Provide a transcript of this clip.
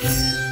Peace.